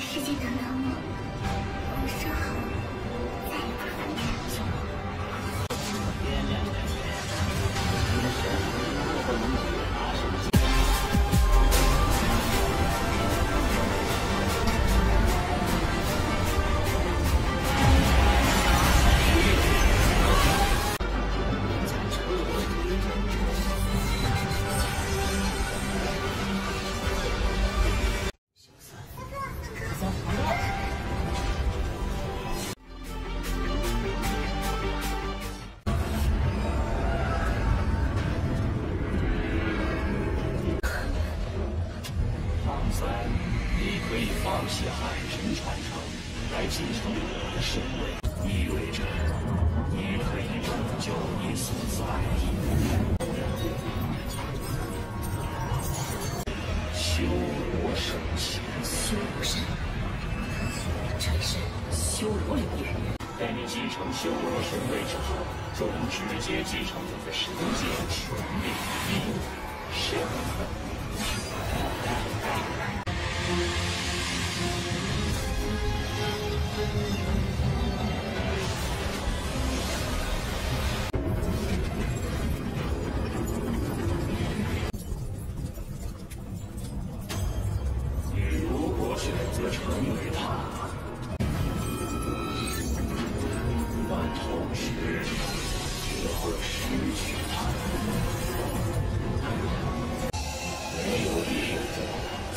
世界等等我，我说好再也不分开。可以放弃海神传承，来继承我的神位，意味着你可以拯救你所在地。修罗神器，修罗神，这里是修罗领域。在你继承修罗神位之后，就能直接继承你的神界权力、力量、身份。则成为他，但同时也会失去他。没有猎者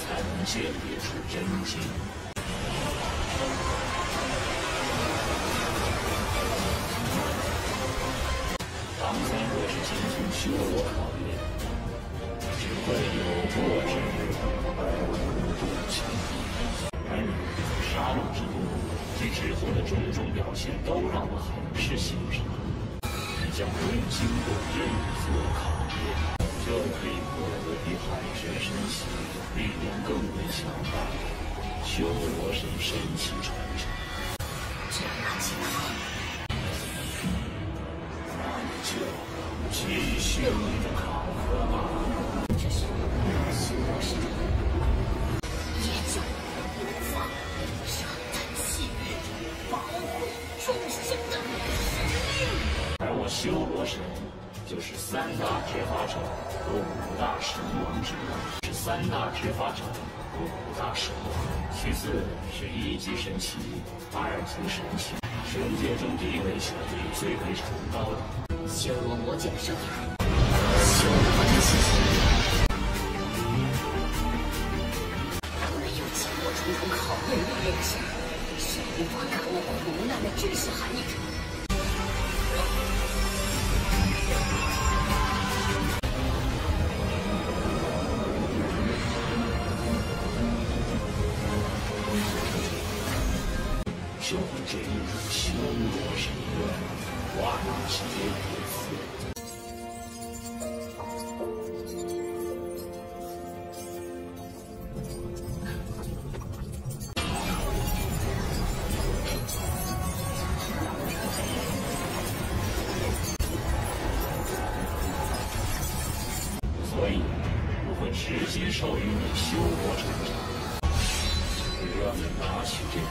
才能鉴别出真经。唐三若是进行修罗考验，只会有过之之后的种种表现，都让我很是欣赏。你将不用经过任何考验，就可以获得比海神神器力量更为强大的修罗神神奇传承。那你就继续你的考核吧。这是我修罗神就是三大执法者和五大神王之一，是三大执法者和五大神王。其次是一级神器、二级神器，神界中地位权力最为崇高的。修罗魔界的生涯，修罗的气息。没有经过重重考验历练下，是无法感悟苦难的真实含义就这一种修罗神院，化劫不复。所以，我会直接授予你修罗成长，只让你拿起这个